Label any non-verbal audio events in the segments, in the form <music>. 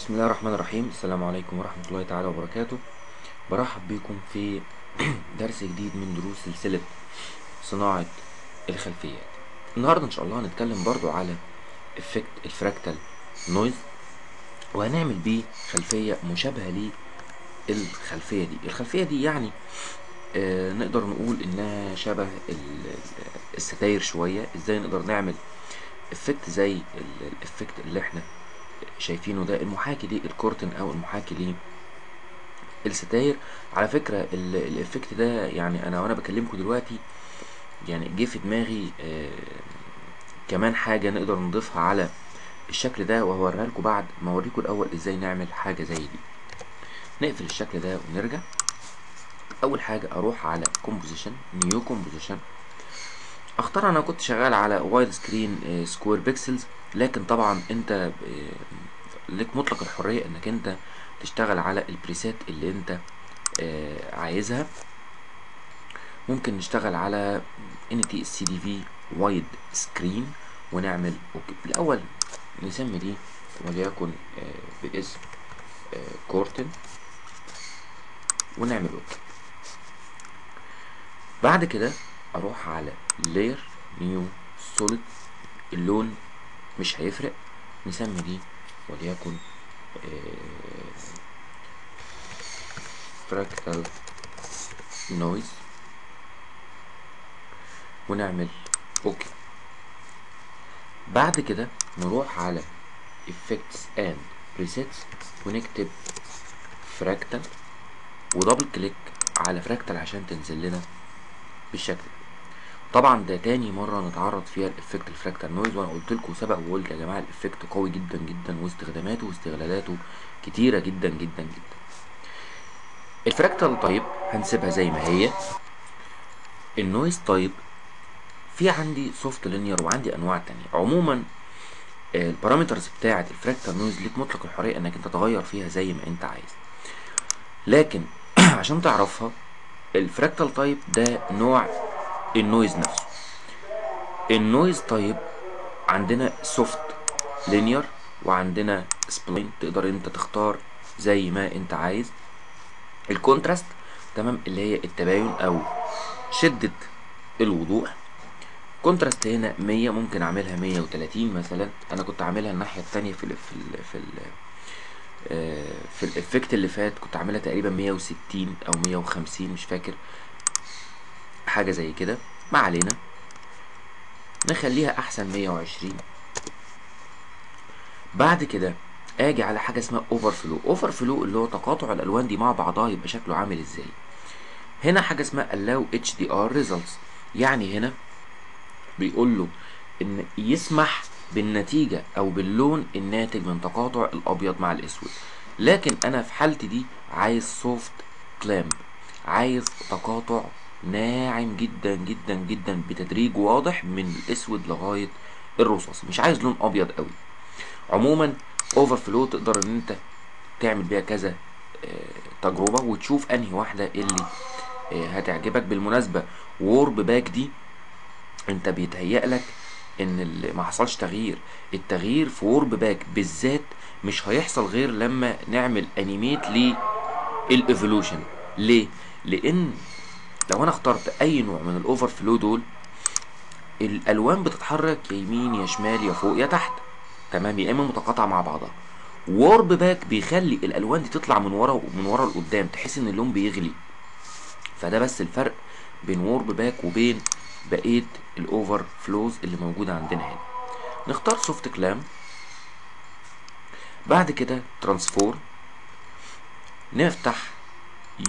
بسم الله الرحمن الرحيم. السلام عليكم ورحمة الله تعالى وبركاته. برحب بكم في <clears throat> درس جديد من دروس سلسلة صناعة الخلفيات. النهاردة إن شاء الله هنتكلم برضو على effect ال Fractal Noise وهنعمل بيه خلفية مشابهة للخلفية دي. الخلفية دي يعني آه نقدر نقول إنها شبه ال- الستاير شوية. إزاي نقدر نعمل effect زي ال- ال effect اللي إحنا شايفينه ده المحاكي لل curtain أو المحاكي ليه؟ الستاير على فكرة ال- ال effect ده يعني أنا وأنا بكلمكم دلوقتي يعني جه في دماغي آه كمان حاجة نقدر نضيفها على الشكل ده وهوريها لكم بعد ما أوريكم الأول إزاي نعمل حاجة زي دي. نقفل الشكل ده ونرجع. أول حاجة أروح على composition new composition أختار أنا كنت شغال على widescreen square pixels لكن طبعا أنت آه، لك مطلق الحرية إنك أنت تشتغل على ال preset اللي أنت آه، عايزها. ممكن نشتغل على NT سي دي في وايد سكرين ونعمل OK الأول نسمي دي وليكن آه، باسم curtain ونعمل OK. بعد كده أروح على layer new solid. اللون مش هيفرق نسمي دي وليكن fractal noise ونعمل OK بعد كده نروح على effects and presets ونكتب fractal و double click على fractal عشان تنزل لنا بالشكل ده. طبعا ده تاني مرة نتعرض فيها ال effect ال fractal noise وأنا قلت لكم سبق وقلت يا جماعة ال effect قوي جدا جدا واستخداماته واستغلالاته كتيرة جدا جدا جدا. ال fractal type هنسيبها زي ما هي. ال noise type في عندي soft linear وعندي أنواع تانية. عموما ال parameters بتاعة ال fractal noise ليك مطلق الحرية إنك أنت تغير فيها زي ما أنت عايز. لكن <clears throat> عشان تعرفها ال fractal type ده نوع ال noise نفسه. ال noise type عندنا soft linear وعندنا spline تقدر انت تختار زي ما انت عايز. ال contrast تمام اللي هي التباين أو شدة الوضوح. contrast هنا 100 ممكن أعملها 130 مثلا. أنا كنت عاملها الناحية التانية في ال في في آه، في ال effect اللي فات كنت عاملها تقريبا 160 أو 150 مش فاكر. حاجة زي كده. ما علينا. نخليها أحسن 120 بعد كده آجي على حاجة اسمها overflow overflow اللي هو تقاطع الألوان دي مع بعضها يبقى شكله عامل إزاي. هنا حاجة اسمها allow HDR results. يعني هنا بيقول له إن يسمح بالنتيجة أو باللون الناتج من تقاطع الأبيض مع الأسود. لكن أنا في حالتي دي عايز soft clamp عايز تقاطع ناعم جدا جدا جدا بتدريج واضح من الأسود لغاية الرصاصي مش عايز لون أبيض قوي. عموما overflow تقدر إن أنت تعمل بيها كذا آه، تجربة وتشوف أنهي واحدة اللي آه، هتعجبك. بالمناسبة wrap back دي أنت بيتهيأ لك إن ما حصلش تغيير. التغيير في wrap back بالذات مش هيحصل غير لما نعمل animate لل evolution ليه؟ لأن لو أنا اخترت أي نوع من ال overflow دول الألوان بتتحرك يا يمين يا شمال يا فوق يا تحت. تمام؟ يا إما متقاطعة مع بعضها. wrap back بيخلي الألوان دي تطلع من ورا ومن ورا لقدام تحس إن اللون بيغلي. فده بس الفرق بين wrap back وبين بقية ال overflows اللي موجودة عندنا هنا. نختار soft clamp بعد كده transform نفتح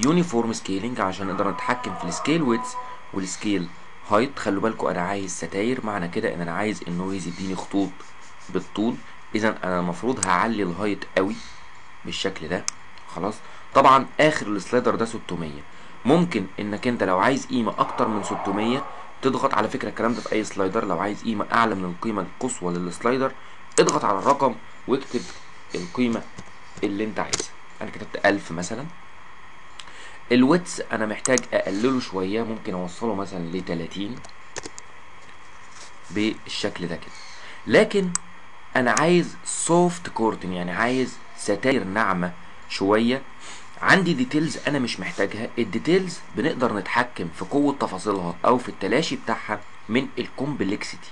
uniform scaling عشان نقدر نتحكم في ال scale width وال scale height خلوا بالكم أنا عايز ستاير معنى كده إن أنا عايز ال noise يديني خطوط بالطول. إذا أنا المفروض هعلي ال height قوي بالشكل ده. خلاص؟ طبعا آخر ال slider ده 600 ممكن إنك أنت لو عايز قيمة أكتر من 600 تضغط على فكرة الكلام ده في أي slider لو عايز قيمة أعلى من القيمة القصوى لل slider اضغط على الرقم واكتب القيمة اللي أنت عايزها. أنا كتبت 1000 مثلا. ال width أنا محتاج أقلله شوية ممكن أوصله مثلا ل 30 بالشكل ده كده. لكن أنا عايز soft curtain يعني عايز ستاير ناعمة شوية. عندي details أنا مش محتاجها. ال details بنقدر نتحكم في قوة تفاصيلها أو في التلاشي بتاعها من ال complexity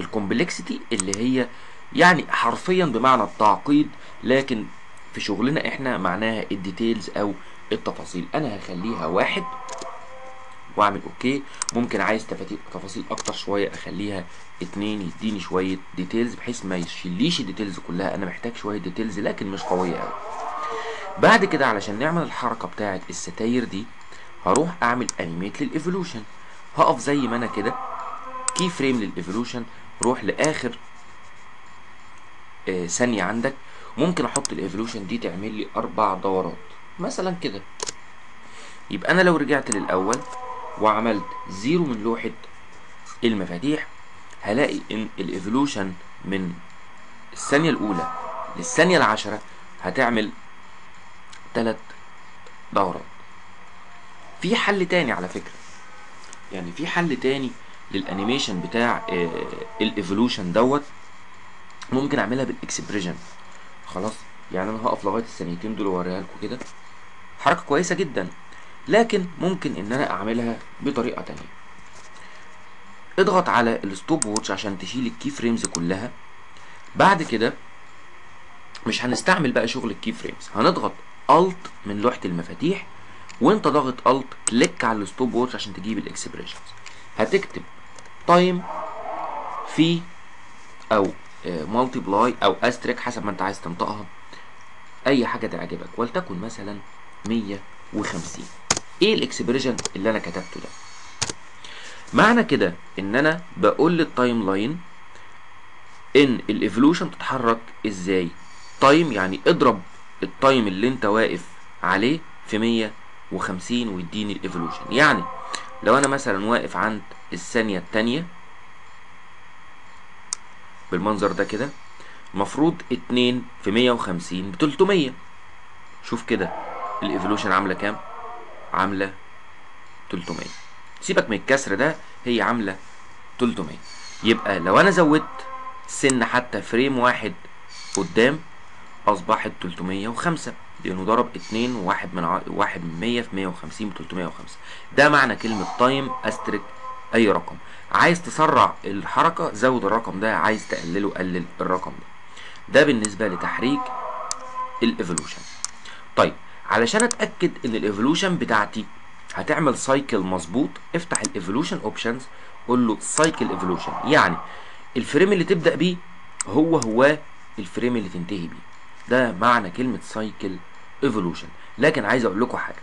ال complexity اللي هي يعني حرفيا بمعنى التعقيد لكن في شغلنا إحنا معناها ال details أو التفاصيل. أنا هخليها واحد وأعمل OK. ممكن عايز تفاصيل أكتر شوية أخليها اتنين يديني شوية details بحيث ما يشيليش ال details كلها. أنا محتاج شوية details لكن مش قوية قوي بعد كده علشان نعمل الحركة بتاعه الستاير دي هروح أعمل animate لل evolution هقف زي ما أنا كده keyframe لل evolution روح لآخر آه ثانية عندك. ممكن أحط ال evolution دي تعمل لي أربع دورات. مثلا كده. يبقى أنا لو رجعت للأول وعملت zero من لوحة المفاتيح هلاقي إن ال evolution من الثانية الأولى للثانية العشرة هتعمل ثلاث دورات. في حل تاني على فكرة. يعني في حل تاني لل animation بتاع ال evolution دوت ممكن أعملها بال expression. خلاص يعني أنا هقف لغاية الثانيتين دول وأوريها لكم كده. حركة كويسة جدا لكن ممكن إن أنا أعملها بطريقة تانية. اضغط على ال stopwatch عشان تشيل ال key frames كلها. بعد كده مش هنستعمل بقى شغل ال key frames هنضغط Alt من لوحة المفاتيح وإنت ضاغط Alt click على ال stopwatch عشان تجيب ال expressions هتكتب time في أو multiply أو asterisk حسب ما أنت عايز تنطقها. أي حاجة تعجبك ولتكن مثلا 150 إيه ال expression اللي أنا كتبته ده؟ معنى كده إن أنا بقول لل timeline إن ال evolution تتحرك إزاي؟ time يعني اضرب ال time اللي أنت واقف عليه في 150 ويديني ال evolution. يعني لو أنا مثلا واقف عند الثانية الثانية بالمنظر ده كده المفروض 2 في 150 ب 300 شوف كده. ال evolution عاملة كام؟ عاملة 300 سيبك من الكسر ده هي عاملة 300 يبقى لو أنا زودت سن حتى frame واحد قدام أصبحت 305 لأنه ضرب 2 وواحد من ع... واحد من 100 في 150 ب 305 ده معنى كلمة time asterisk أي رقم. عايز تسرع الحركة زود الرقم ده. عايز تقلله قلل الرقم ده. ده بالنسبة لتحريك ال evolution. طيب علشان أتأكد إن ال evolution بتاعتي هتعمل cycle مظبوط افتح ال evolution options قول له cycle evolution يعني ال frame اللي تبدأ بيه هو هو ال frame اللي تنتهي بيه. ده معنى كلمة cycle evolution لكن عايز أقول لكم حاجة.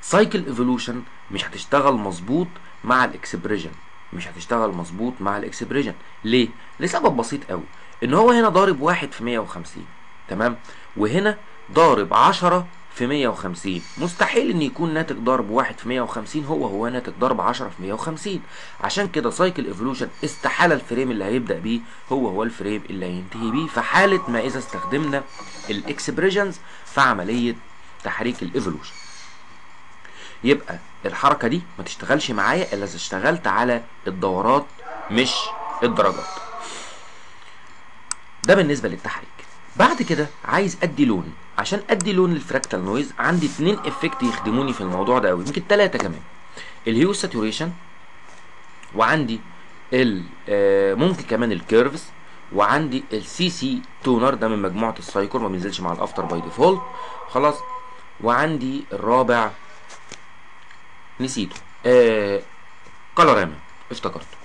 cycle evolution مش هتشتغل مظبوط مع ال expression مش هتشتغل مظبوط مع ال expression ليه؟ لسبب بسيط قوي إن هو هنا ضارب واحد في 150 تمام؟ وهنا ضارب 10 في 150 مستحيل إن يكون ناتج ضرب واحد في 150 هو هو ناتج ضرب 10 في 150 عشان كده cycle evolution استحالة ال frame اللي هيبدأ بيه هو هو ال frame اللي هينتهي بيه. في حاله ما إذا استخدمنا ال expressions في عملية تحريك ال evolution. يبقى الحركة دي ما تشتغلش معايا إلا إذا اشتغلت على الدورات مش الدرجات. ده بالنسبة للتحريك. بعد كده عايز أدي لون. عشان أدي لون لل fractal noise عندي اتنين effect يخدموني في الموضوع ده قوي يمكن تلاتة كمان. ال hue saturation وعندي ال آه ممكن كمان ال curves وعندي ال CC Toner ده من مجموعة ال Cycore ما بينزلش مع ال After by default خلاص. وعندي الرابع نسيته. آه افتكرته.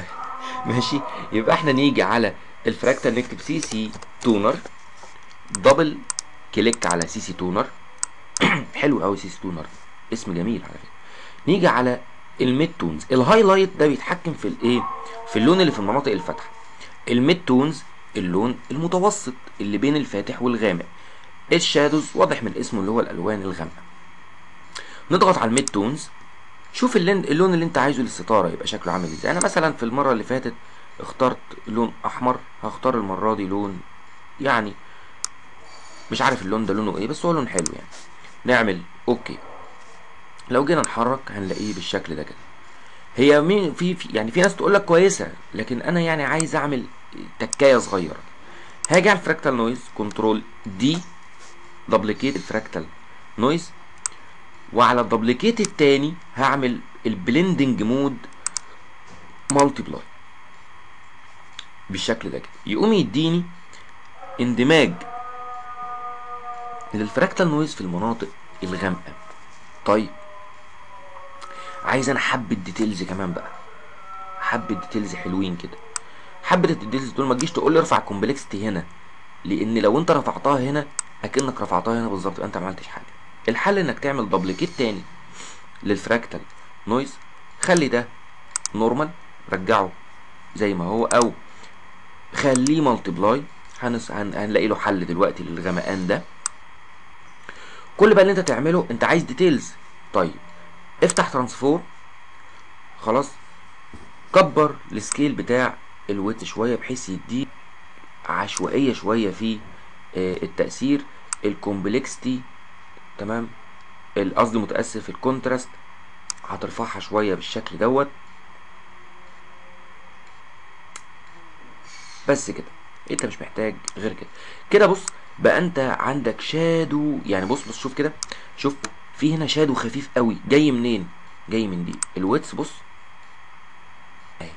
<laughs> ماشي. يبقى إحنا نيجي على ال fractal نكتب CC Toner double click على CC Toner حلو قوي CC Toner اسم جميل على فكرة. نيجي على ال midtones. ال highlight ده بيتحكم في الايه؟ في اللون اللي في المناطق الفاتحة. ال midtones اللون المتوسط اللي بين الفاتح والغامق. ال shadows واضح من اسمه اللي هو الألوان الغامقة. نضغط على ال midtones. شوف اللون اللي انت عايزه للستارة يبقى شكله عامل إزاي. أنا مثلا في المرة اللي فاتت اخترت لون أحمر هختار المرة دي لون يعني مش عارف اللون ده لونه إيه بس هو لون حلو يعني. نعمل okay. لو جينا نحرك هنلاقيه بالشكل ده كده. هي مين في, في يعني في ناس تقول لك كويسة لكن أنا يعني عايز أعمل تكاية صغيرة. هاجي على ال fractal noise Control D duplicate ال fractal noise وعلى ال duplicate التاني هعمل ال blending mode multiply بالشكل ده كده. يقوم يديني اندماج لل fractal noise في المناطق الغامقة. طيب عايز أنا حبة details كمان بقى. حبة details حلوين كده. حبة ال details دول ما تجيش تقول لي ارفع ال complexity هنا لأن لو أنت رفعتها هنا أكنك رفعتها هنا بالظبط انت ما عملتش حاجة. الحل إنك تعمل duplicate تاني لل fractal noise خلي ده normal رجعه زي ما هو أو خليه. هن... هنلاقي له حل دلوقتي للغمقان ده. كل بقى اللي انت تعمله انت عايز details طيب افتح transform خلاص. كبر ال scale بتاع ال weight شوية بحيث يديك عشوائية شوية في آه التأثير. ال complexity تمام. قصدي متأسف ال contrast هترفعها شوية بالشكل دوت. بس كده. انت مش محتاج غير كده. كده بص بقى انت عندك shadow يعني بص بص شوف كده. شوف في هنا shadow خفيف قوي. جاي منين؟ جاي من دي. ال weights بص. اهي.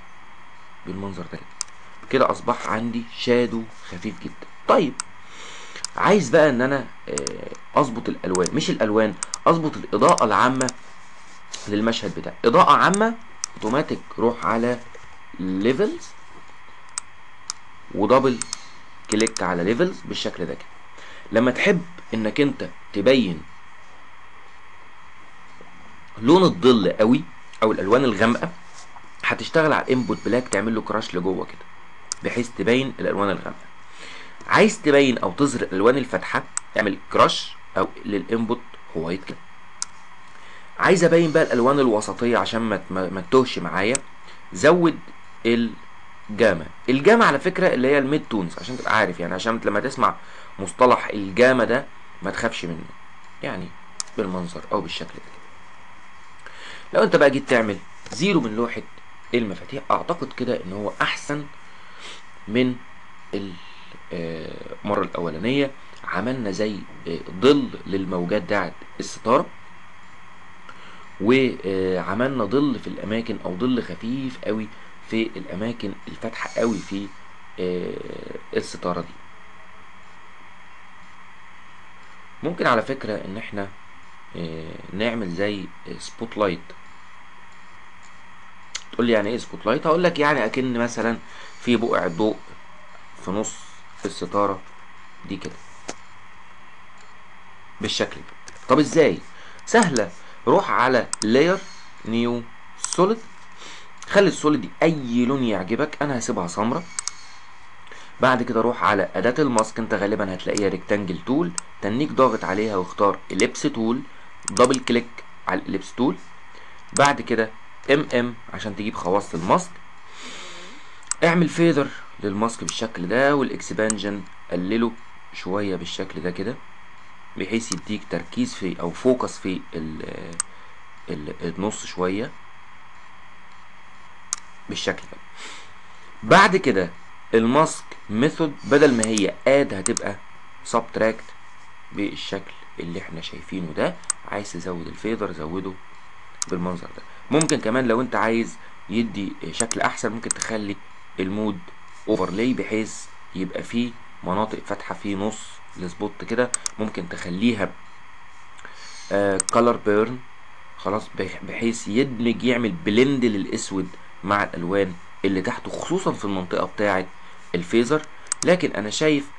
بالمنظر ده. كده اصبح عندي shadow خفيف جدا. طيب عايز بقى ان أنا اظبط الالوان. مش الالوان اظبط الاضاءة العامة للمشهد بتاعي. اضاءة عامة اوتوماتيك روح على levels و double click على levels بالشكل ده كده. لما تحب إنك أنت تبين لون الظل قوي أو الألوان الغامقة هتشتغل على ال input black تعمل له crush لجوه كده بحيث تبين الألوان الغامقة. عايز تبين أو تظهر الألوان الفاتحة اعمل crush أو لل input white كده عايز أبين بقى الألوان الوسطية عشان ما ما تتوهش معايا زود ال gamma ال gamma على فكرة اللي هي ال mid tones عشان تبقى عارف يعني عشان لما تسمع مصطلح الجاما ده ما تخافش منه. يعني بالمنظر أو بالشكل ده. لو أنت بقى جيت تعمل zero من لوحة المفاتيح أعتقد كده إن هو أحسن من المره الأولانية. عملنا زي ظل للموجات بتاعت الستارة. وعملنا ظل في الأماكن أو ظل خفيف قوي في الأماكن الفاتحة قوي في الستارة دي. ممكن على فكرة إن إحنا نعمل زي spot light تقول لي يعني إيه spot light هقول لك يعني أكن مثلا في بقع ضوء في نص الستارة دي كده. بالشكل ده. طب إزاي؟ سهلة. روح على layer new solid خلي ال solid دي أي لون يعجبك أنا هسيبها سمرة. بعد كده روح على أداة ال mask أنت غالبا هتلاقيها rectangle tool تنيك ضاغط عليها واختار ellipse tool double click على ال ellipse tool بعد كده M M عشان تجيب خواص ال mask. اعمل feather لل mask بالشكل ده وال expansion قلله شوية بالشكل ده كده بحيث يديك تركيز في أو focus في ال ال النص شوية. بالشكل ده. بعد كده ال mask method بدل ما هي add هتبقى subtract بالشكل اللي إحنا شايفينه ده. عايز تزود ال feather زوده بالمنظر ده. ممكن كمان لو انت عايز يدي شكل أحسن ممكن تخلي ال mode overlay بحيث يبقى فيه مناطق فاتحة في نص ال spot كده. ممكن تخليها color burn خلاص بحيث يدمج يعمل blend للأسود مع الألوان اللي تحته خصوصا في المنطقة بتاعه ال feather. لكن أنا شايف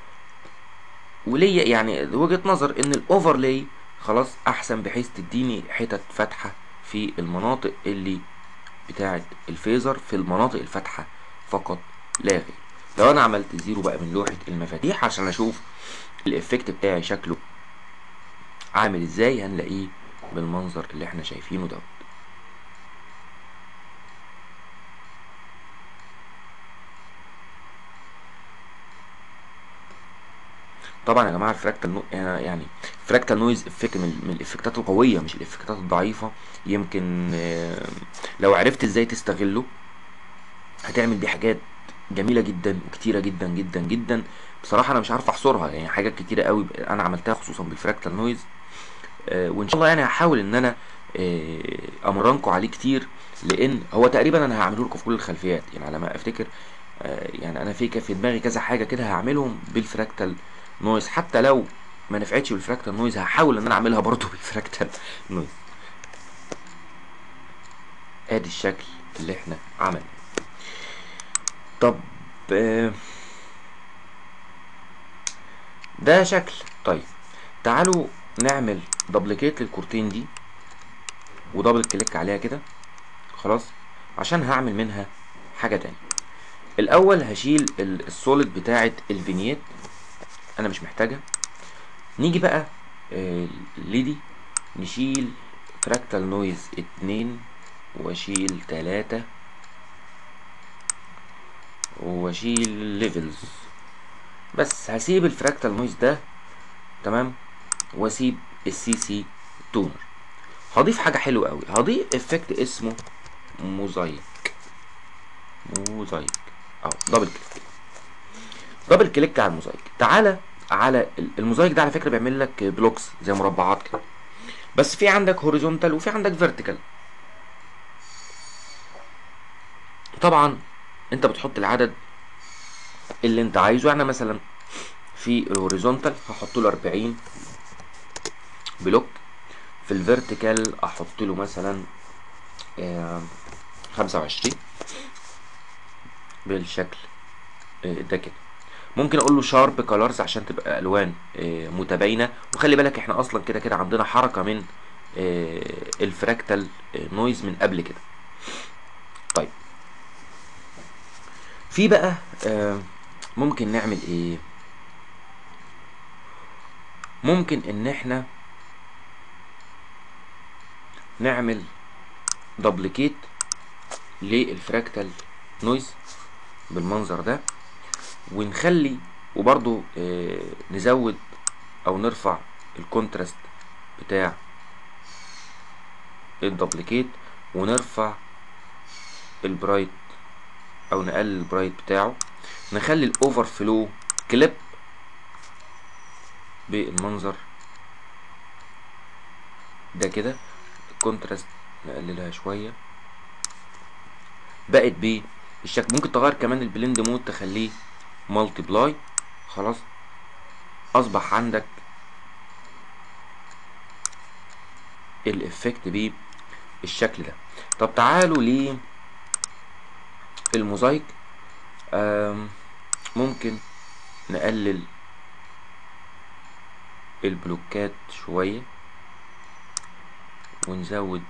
وليا يعني وجهة نظر إن ال overlay خلاص أحسن بحيث تديني حتت فاتحة في المناطق اللي بتاعه ال feather في المناطق الفاتحة فقط لا غير. لو أنا عملت zero بقى من لوحة المفاتيح عشان أشوف ال effect بتاعي شكله عامل إزاي هنلاقيه بالمنظر اللي إحنا شايفينه دوت طبعا يا جماعة ال fractal noi... يعني fractal noise effect من, ال effectات القوية مش ال effectات الضعيفة. يمكن لو عرفت إزاي تستغله هتعمل بيه حاجات جميلة جدا وكتيرة جدا جدا جدا. بصراحة أنا مش عارف أحصرها يعني حاجات كتيرة قوي أنا عملتها خصوصا بال fractal noise آه، وإن شاء الله يعني هحاول إن أنا آه، أمرنكم عليه كتير لأن هو تقريبا أنا هعمله لكم في كل الخلفيات. يعني على ما أفتكر آه، يعني أنا في في دماغي كذا حاجة كده هعملهم بال fractal noise. حتى لو ما نفعتش بال fractal noise هحاول إن أنا أعملها برضه بال fractal noise. آدي الشكل اللي إحنا عملناه. طب آه، ده شكل. طيب تعالوا نعمل duplicate لل curtain دي و double click عليها كده. خلاص عشان هعمل منها حاجة تانية. الأول هشيل ال- ال solid بتاعة ال vignette. أنا مش محتاجها. نيجي بقى آه، لدي نشيل fractal noise اتنين وأشيل تلاتة وأشيل levels بس هسيب ال fractal noise ده تمام؟ وأسيب ال CC Toner هضيف حاجة حلوة قوي هضيف effect اسمه موزايك موزايك اهو double click double click على الموزايك تعالى على ال- الموزايك ده على فكرة بيعمل لك blocks زي مربعات كده. بس في عندك horizontal وفي عندك vertical طبعا أنت بتحط العدد اللي أنت عايزه. يعني مثلا في ال horizontal هحط له 40 block في ال vertical أحط له مثلا آه، 25 بالشكل آه، ده كده. ممكن أقول له sharp colors عشان تبقى ألوان آه، متباينة. وخلي بالك إحنا أصلا كده كده عندنا حركة من آه، ال fractal noise من قبل كده. طيب. في بقى آه، ممكن نعمل إيه؟ ممكن إن إحنا نعمل duplicate لل fractal noise بالمنظر ده. ونخلي وبرضو آه، نزود أو نرفع ال contrast بتاع ال duplicate ونرفع ال bright أو نقلل ال bright بتاعه. نخلي ال overflow clip بالمنظر ده كده ال contrast نقللها شوية. بقت بالشكل ممكن تغير كمان ال blend mode تخليه multiply خلاص. أصبح عندك ال effect بالشكل ده. طب تعالوا آم، ممكن نقلل البلوكات شوية ونزود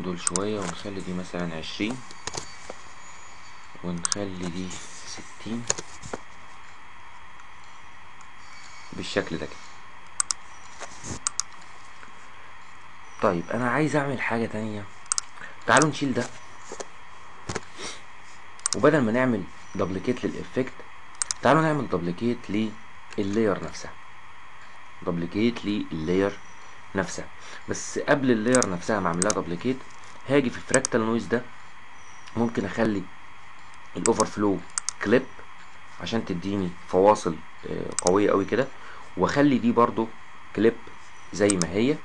دول شوية ونخلي دي مثلا عشرين. ونخلي دي ستين بالشكل ده كده. طيب أنا عايز أعمل حاجة تانية. تعالوا نشيل ده. وبدل ما نعمل duplicate لل effect تعالوا نعمل duplicate لل layer نفسها. duplicate لل layer نفسها. بس قبل ال layer نفسها ما اعمل لها duplicate هاجي في ال fractal noise ده ممكن أخلي ال overflow clip عشان تديني فواصل آه، قوية قوي كده. واخلي دي برضو كليب زي ما هي.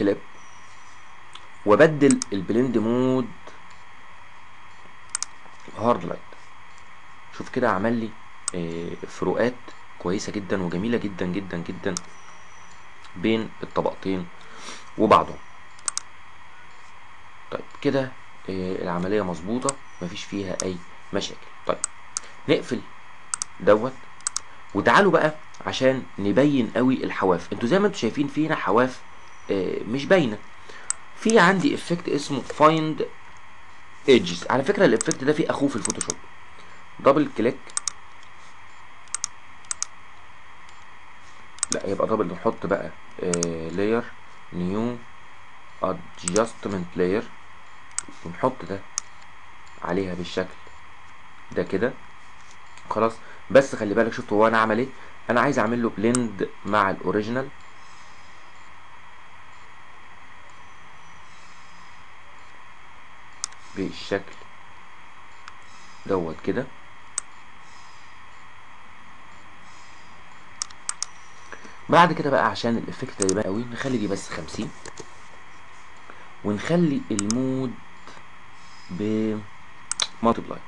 كليب وابدل ال blend mode hard light شوف كده عمل لي آه، فروقات كويسة جدا وجميلة جدا جدا جدا بين الطبقتين وبعضهم. طيب كده آه، العملية مظبوطة. مفيش فيها أي مشاكل. طيب نقفل دوت وتعالوا بقى عشان نبين قوي الحواف. أنتوا زي ما أنتوا شايفين فينا حواف آه، مش باينة. في عندي effect اسمه find edges على فكرة ال effect ده فيه أخوه في الفوتوشوب. double click لا يبقى double نحط بقى layer new adjustment layer ونحط ده. عليها بالشكل ده كده. خلاص بس خلي بالك شفت هو أنا عمل إيه. أنا عايز أعمل له blend مع ال original بالشكل دوت كده. بعد كده بقى عشان ال effect ده يبان قوي نخلي دي بس خمسين. ونخلي ال mode ب multiply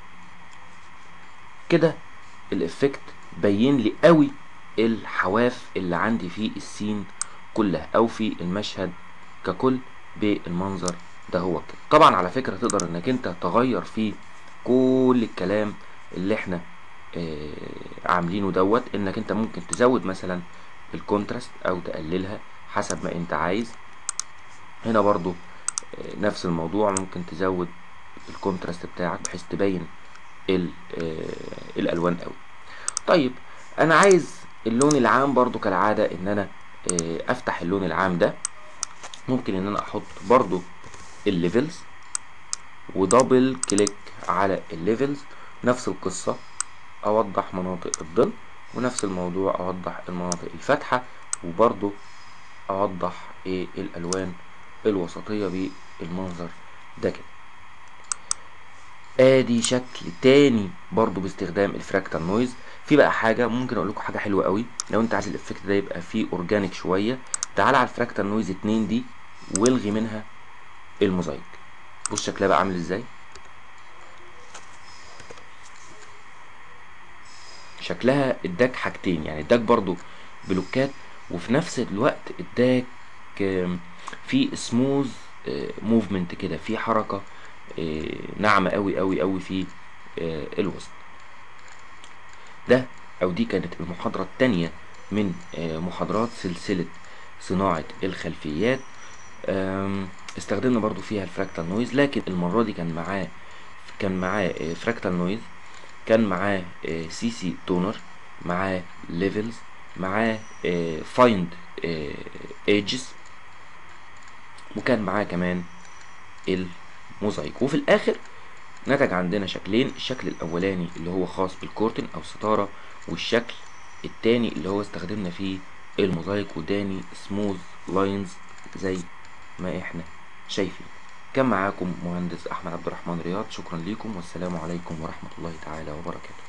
كده ال effect بين لي قوي الحواف اللي عندي في ال scene كلها أو في المشهد ككل بالمنظر ده هو كده. طبعا على فكرة تقدر إنك أنت تغير فيه كل الكلام اللي إحنا آه عاملينه دوت إنك أنت ممكن تزود مثلا ال contrast أو تقللها حسب ما أنت عايز. هنا برضو آه نفس الموضوع ممكن تزود ال contrast بتاعك بحيث تبين آه الألوان قوي. طيب أنا عايز اللون العام برضو كالعادة إن أنا أفتح اللون العام ده. ممكن إن أنا أحط برضو ال levels و double click على ال levels. نفس القصة أوضح مناطق الظل ونفس الموضوع أوضح المناطق الفاتحة وبرضو أوضح إيه الألوان الوسطية بالمنظر ده كده. آدي شكل تاني برضو باستخدام ال fractal noise. في بقى حاجة ممكن أقول لكم حاجة حلوة قوي. لو أنت عايز ال effect ده يبقى فيه organic شوية تعال على ال fractal noise 2 دي والغي منها الموزايك. بص شكلها بقى عامل إزاي. شكلها اداك حاجتين يعني اداك برضو بلوكات وفي نفس الوقت اداك في smooth movement كده في حركة ناعمه قوي قوي قوي في الوسط. ده أو دي كانت المحاضرة التانية من محاضرات سلسلة صناعة الخلفيات. استخدمنا برضو فيها ال fractal noise لكن المرة دي كان معاه كان معاه fractal noise كان معاه CC Toner معاه levels معاه find edges وكان معاه كمان الموزايك وفي الآخر نتج عندنا شكلين الشكل الأولاني اللي هو خاص بال curtain أو ستارة والشكل التاني اللي هو استخدمنا فيه الموزايك وداني سموث لاينز زي ما إحنا شايفين. كان معاكم مهندس أحمد عبد الرحمن رياض. شكرا لكم والسلام عليكم ورحمة الله تعالى وبركاته.